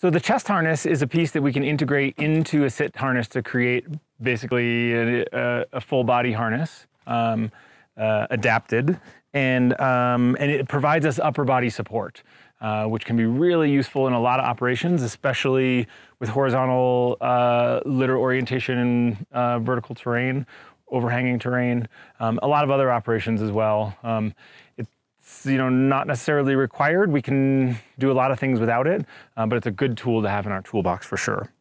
So the chest harness is a piece that we can integrate into a sit harness to create basically a, a, a full body harness, um, uh, adapted, and, um, and it provides us upper body support, uh, which can be really useful in a lot of operations, especially with horizontal uh, litter orientation in uh, vertical terrain, overhanging terrain, um, a lot of other operations as well. Um, you know not necessarily required. We can do a lot of things without it, uh, but it's a good tool to have in our toolbox for sure.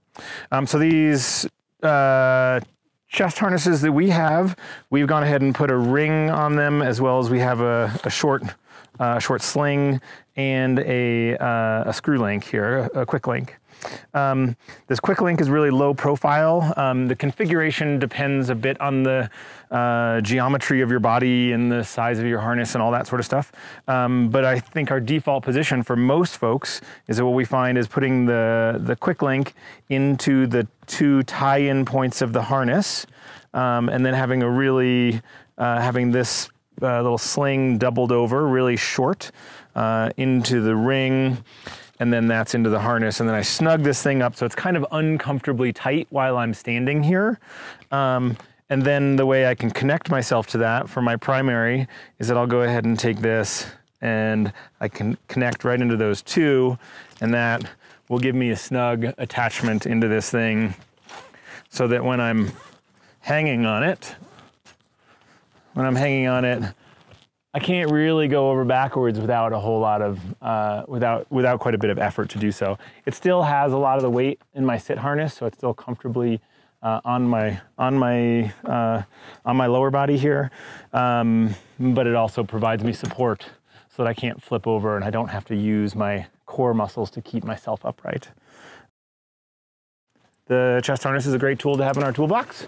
Um, so these uh, chest harnesses that we have, we've gone ahead and put a ring on them as well as we have a, a short uh, short sling and a, uh, a screw link here, a quick link. Um, this quick link is really low profile. Um, the configuration depends a bit on the uh, geometry of your body and the size of your harness and all that sort of stuff. Um, but I think our default position for most folks is that what we find is putting the, the quick link into the two tie-in points of the harness um, and then having a really, uh, having this uh, little sling doubled over really short uh, into the ring and then that's into the harness. And then I snug this thing up so it's kind of uncomfortably tight while I'm standing here. Um, and then the way I can connect myself to that for my primary is that I'll go ahead and take this and I can connect right into those two and that will give me a snug attachment into this thing so that when I'm hanging on it, when I'm hanging on it, I can't really go over backwards without a whole lot of, uh, without, without quite a bit of effort to do so. It still has a lot of the weight in my sit harness, so it's still comfortably uh, on my, on my, uh, on my lower body here. Um, but it also provides me support so that I can't flip over and I don't have to use my core muscles to keep myself upright. The chest harness is a great tool to have in our toolbox.